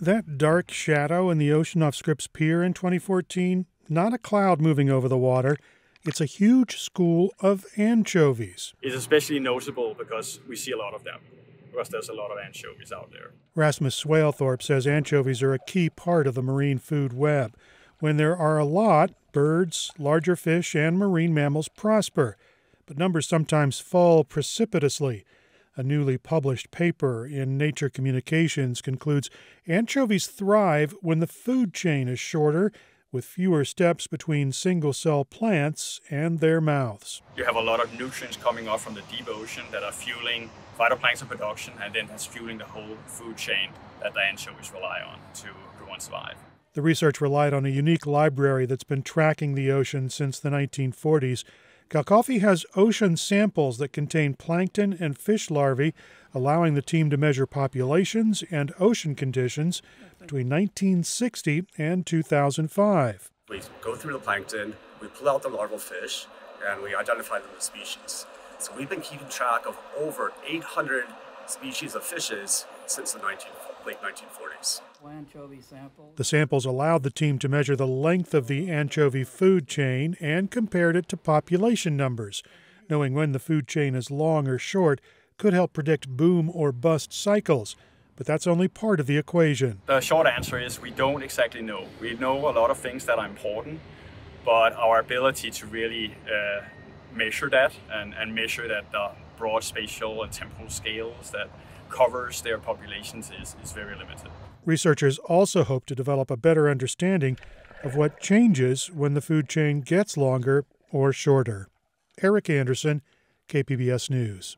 That dark shadow in the ocean off Scripps Pier in 2014, not a cloud moving over the water. It's a huge school of anchovies. It's especially noticeable because we see a lot of them, because there's a lot of anchovies out there. Rasmus Swalethorpe says anchovies are a key part of the marine food web. When there are a lot, birds, larger fish, and marine mammals prosper, but numbers sometimes fall precipitously. A newly published paper in Nature Communications concludes anchovies thrive when the food chain is shorter, with fewer steps between single cell plants and their mouths. You have a lot of nutrients coming off from the deep ocean that are fueling phytoplankton production and then that's fueling the whole food chain that the anchovies rely on to grow and survive. The research relied on a unique library that's been tracking the ocean since the 1940s. CalCOFI has ocean samples that contain plankton and fish larvae, allowing the team to measure populations and ocean conditions between 1960 and 2005. We go through the plankton, we pull out the larval fish, and we identify them as species. So we've been keeping track of over 800 species of fishes since the 19, late 1940s. The samples allowed the team to measure the length of the anchovy food chain and compared it to population numbers. Knowing when the food chain is long or short could help predict boom or bust cycles, but that's only part of the equation. The short answer is we don't exactly know. We know a lot of things that are important, but our ability to really uh, measure that and, and measure that the broad spatial and temporal scales that covers their populations is, is very limited. Researchers also hope to develop a better understanding of what changes when the food chain gets longer or shorter. Erik Anderson, KPBS News.